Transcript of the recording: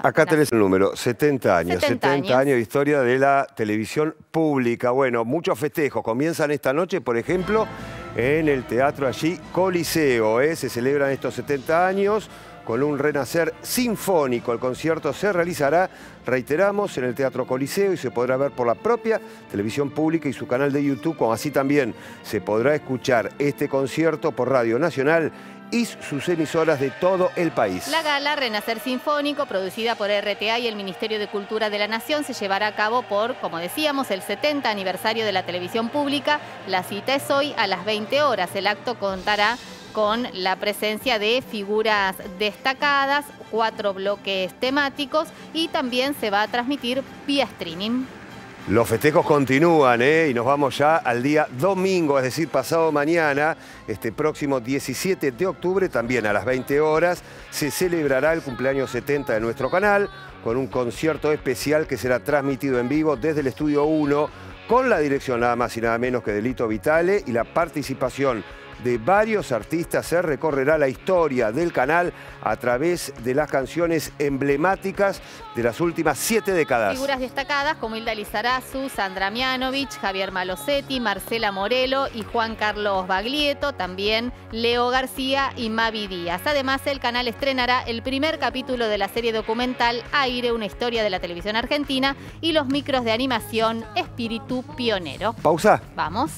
Acá tenés el número, 70 años. 70 70, años. de historia de la televisión pública. Bueno, muchos festejos. Comienzan esta noche, por ejemplo, en el teatro allí Coliseo. ¿eh? Se celebran estos 70 años con un renacer sinfónico. El concierto se realizará, reiteramos, en el Teatro Coliseo y se podrá ver por la propia televisión pública y su canal de YouTube, como así también se podrá escuchar este concierto por Radio Nacional y sus emisoras de todo el país. La gala Renacer Sinfónico, producida por RTA y el Ministerio de Cultura de la Nación, se llevará a cabo por, como decíamos, el 70 aniversario de la televisión pública. La cita es hoy a las 20 horas. El acto contará con la presencia de figuras destacadas, cuatro bloques temáticos y también se va a transmitir vía streaming. Los festejos continúan ¿eh? y nos vamos ya al día domingo, es decir, pasado mañana, este próximo 17 de octubre, también a las 20 horas, se celebrará el cumpleaños 70 de nuestro canal con un concierto especial que será transmitido en vivo desde el Estudio 1 con la dirección nada más y nada menos que Delito Vitale y la participación de varios artistas se recorrerá la historia del canal a través de las canciones emblemáticas de las últimas siete décadas. Figuras destacadas como Hilda Lizarazu, Sandra Mianovich, Javier Malosetti, Marcela Morelo y Juan Carlos Baglietto, también Leo García y Mavi Díaz. Además, el canal estrenará el primer capítulo de la serie documental Aire, una historia de la televisión argentina y los micros de animación Espíritu Pionero. Pausa. Vamos.